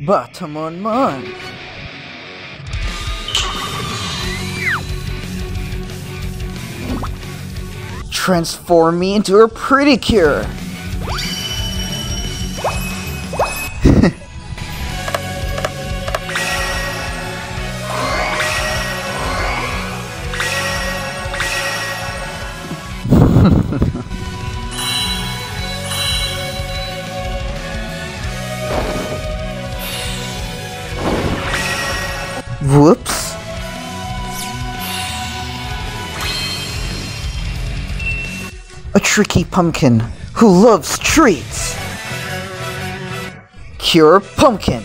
Batamon Transform me into a pretty cure. Whoops. A tricky pumpkin who loves treats. Cure Pumpkin.